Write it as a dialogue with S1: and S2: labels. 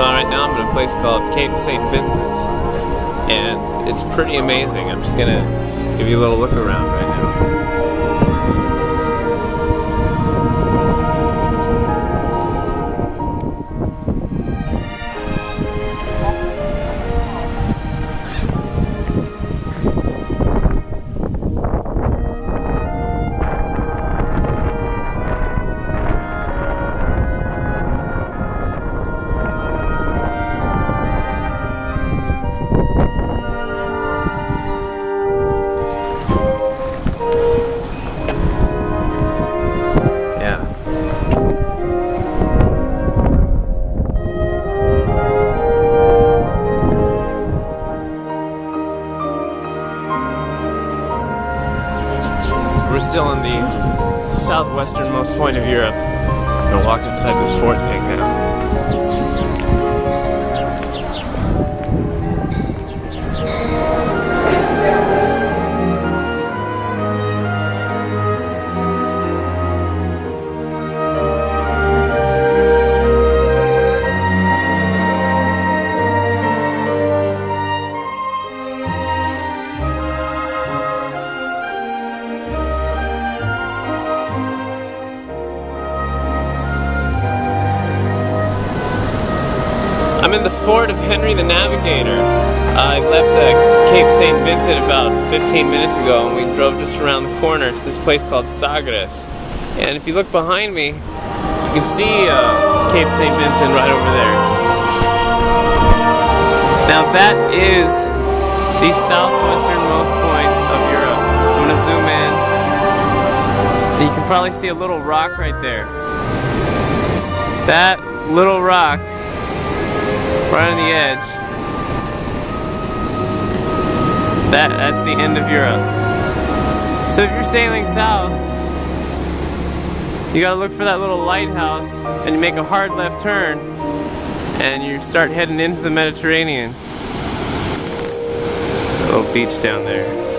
S1: So right now I'm in a place called Cape St. Vincent's, and it's pretty amazing. I'm just gonna give you a little look around right now. We're still in the southwesternmost point of Europe. I'm gonna walk inside this fort thing now. I'm in the fort of Henry the Navigator. I left uh, Cape St. Vincent about 15 minutes ago and we drove just around the corner to this place called Sagres. And if you look behind me, you can see uh, Cape St. Vincent right over there. Now that is the southwesternmost point of Europe. I'm to zoom in. And you can probably see a little rock right there. That little rock right on the edge. That that's the end of Europe. So if you're sailing south, you gotta look for that little lighthouse and you make a hard left turn and you start heading into the Mediterranean. A little beach down there.